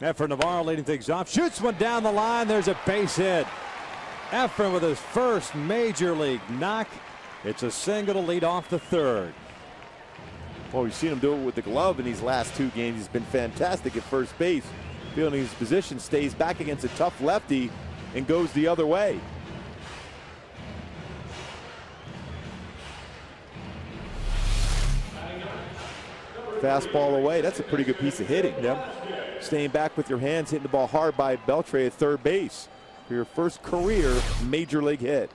Efren Navarro leading things off. Shoots one down the line. There's a base hit. Efren with his first major league knock. It's a single to lead off the third. Well, we've seen him do it with the glove in these last two games. He's been fantastic at first base. Feeling his position, stays back against a tough lefty, and goes the other way. Fastball away. That's a pretty good piece of hitting. Yep. Staying back with your hands, hitting the ball hard by Beltre at third base for your first career major league hit.